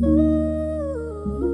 Ooh.